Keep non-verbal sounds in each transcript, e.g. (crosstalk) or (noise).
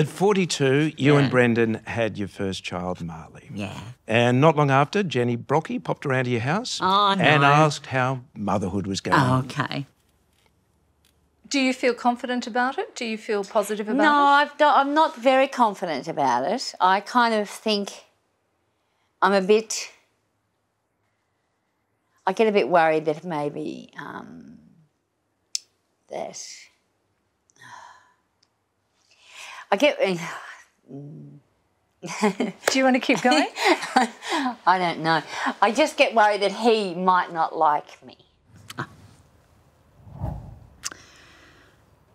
At 42, you Yeah. and Brendan had your first child, Marley. Yeah. And not long after, Jenny Brockie popped around to your house Oh, no. and asked how motherhood was going. Oh, okay. Do you feel confident about it? Do you feel positive about No, it? I've do- I'm not very confident about it. I kind of think I'm a bit. I get a bit worried that maybe um, that I get. (sighs) Do you want to keep going? (laughs) I don't know. I just get worried that he might not like me.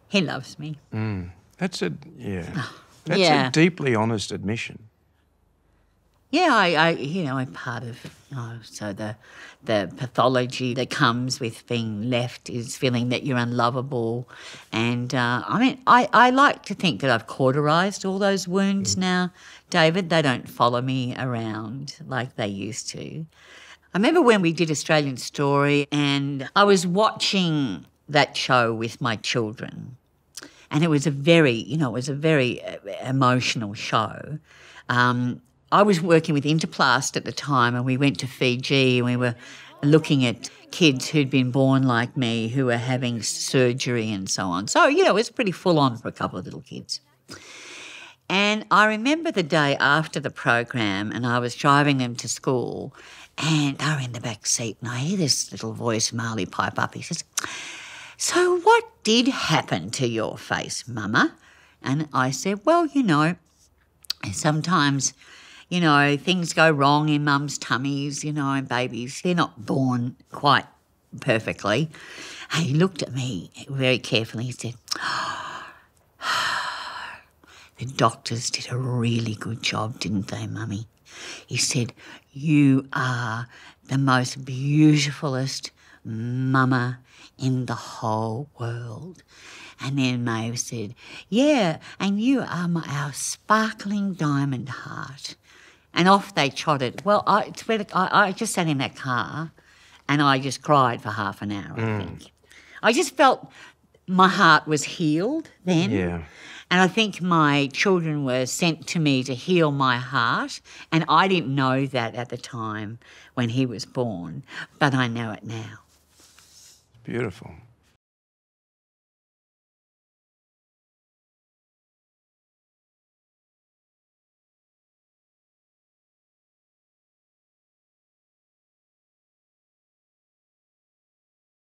He loves me. Mm. That's a, yeah. (sighs) That's Yeah. a deeply honest admission. Yeah, I, I you know, I'm part of. Oh, so the the pathology that comes with being left is feeling that you're unlovable, and uh, I mean, I, I like to think that I've cauterized all those wounds now, David. They don't follow me around like they used to. I remember when we did Australian Story, and I was watching that show with my children, and it was a very, you know, it was a very uh, emotional show. Um, I was working with Interplast at the time, and we went to Fiji, and we were looking at kids who'd been born like me, who were having surgery and so on. So you know, it was pretty full on for a couple of little kids. And I remember the day after the program, and I was driving them to school, and they were in the back seat, and I hear this little voice, Marley, pipe up. He says, So, what did happen to your face, Mama? And I said, Well, you know, sometimes, you know, things go wrong in mum's tummies, you know, and babies, they're not born quite perfectly. And he looked at me very carefully. He said, The doctors did a really good job, didn't they, Mummy? He said, You are the most beautifulest mama in the whole world. And then Maeve said, Yeah, and you are my, our sparkling diamond heart. And off they trotted. Well, I, it's where the- I, I just sat in that car and I just cried for half an hour, I mm. think. I just felt my heart was healed then. Yeah. And I think my children were sent to me to heal my heart. And I didn't know that at the time when he was born, but I know it now. Beautiful.